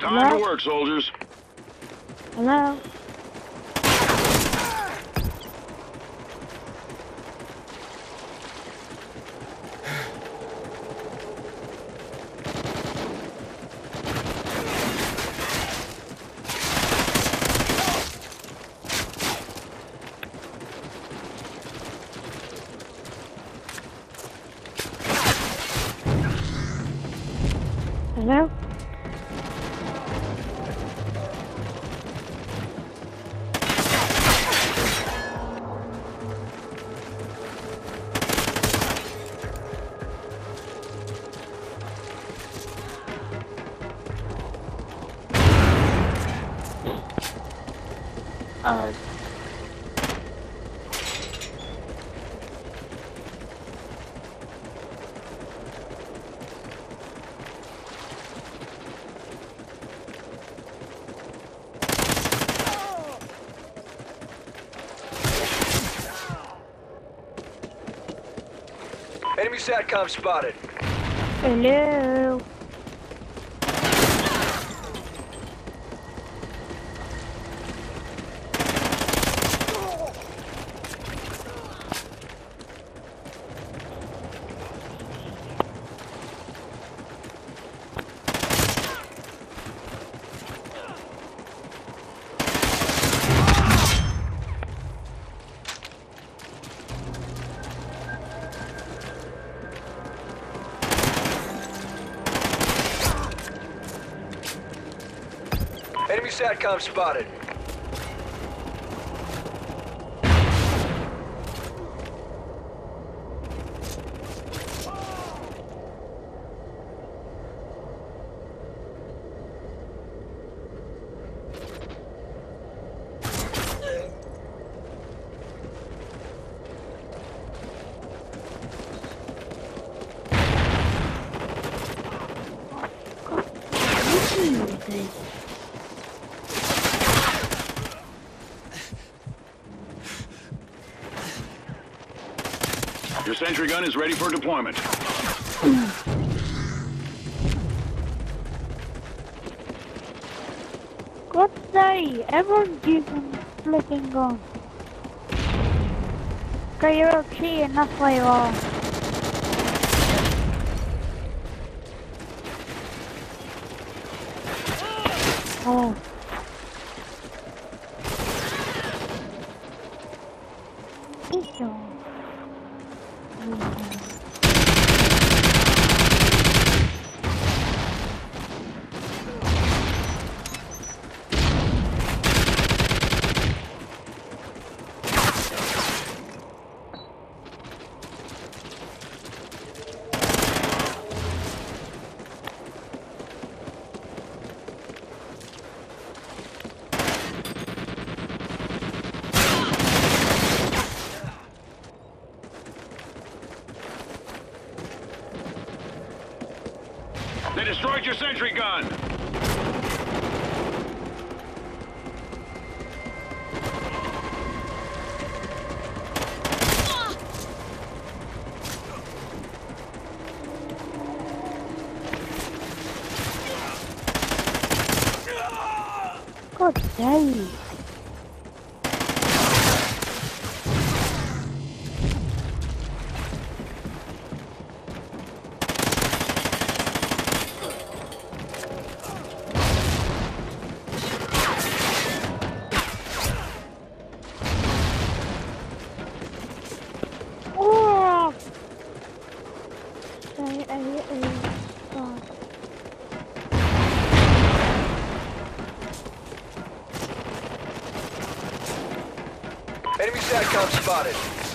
Time Hello? to work, soldiers. Hello? Hello? Uh, Enemy SATCOM spotted. hello? Enemy SATCOM spotted. Your sentry gun is ready for deployment. God day, everyone keeping flicking gun. Okay, you're cheating, that's why you are. Oh. Piss off. They destroyed your sentry gun. SATCOM spotted.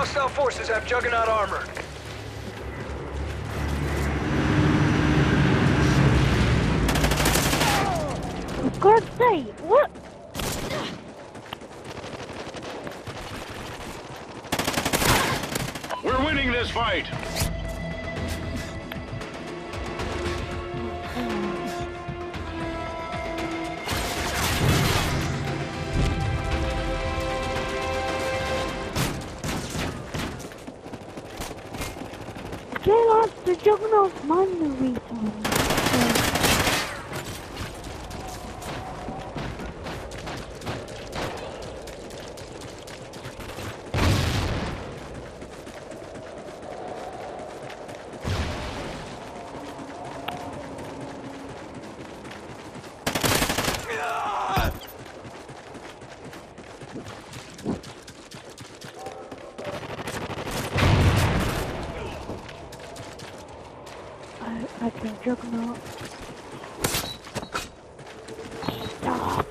Hostile forces have juggernaut armor. For God's sake, what? We're winning this fight. Juggernaut's man, the retard. I, I can Juggernaut. Stop.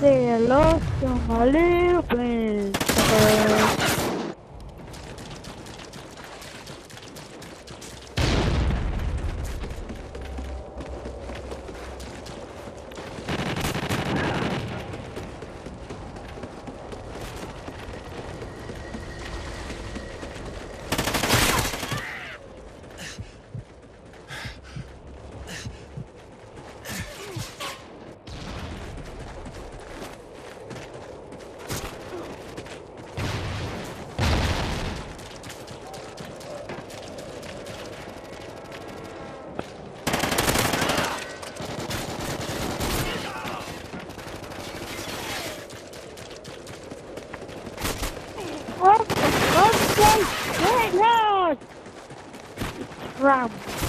Hello to my little friends. What the God's sake? Get lost! Ram.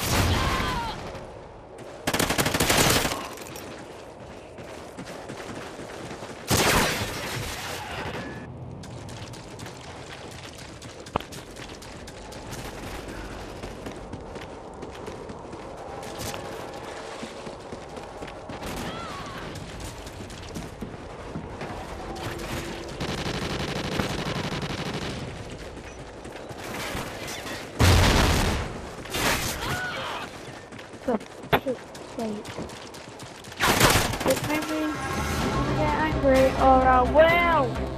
For Pete's sake. Made me get angry or I will!